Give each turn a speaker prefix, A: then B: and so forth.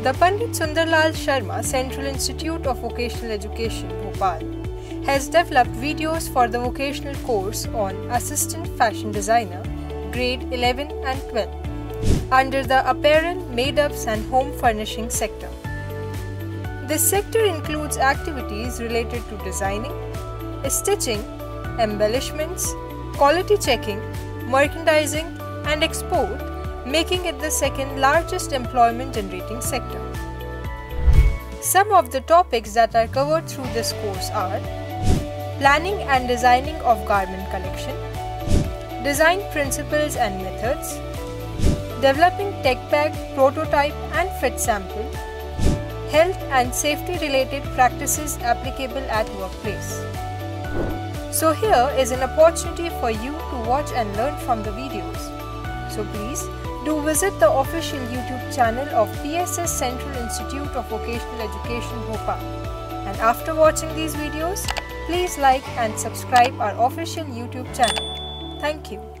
A: The Pandit Sundarlal Sharma Central Institute of Vocational Education, Bhopal, has developed videos for the vocational course on Assistant Fashion Designer, grade 11 and 12, under the apparel, made-ups and home furnishing sector. This sector includes activities related to designing, stitching, embellishments, quality checking, merchandising and export making it the second largest employment generating sector. Some of the topics that are covered through this course are planning and designing of garment collection, design principles and methods, developing tech pack, prototype and fit sample, health and safety related practices applicable at workplace. So here is an opportunity for you to watch and learn from the videos. So please do visit the official YouTube channel of PSS Central Institute of Vocational Education Bhopal. And after watching these videos, please like and subscribe our official YouTube channel. Thank you.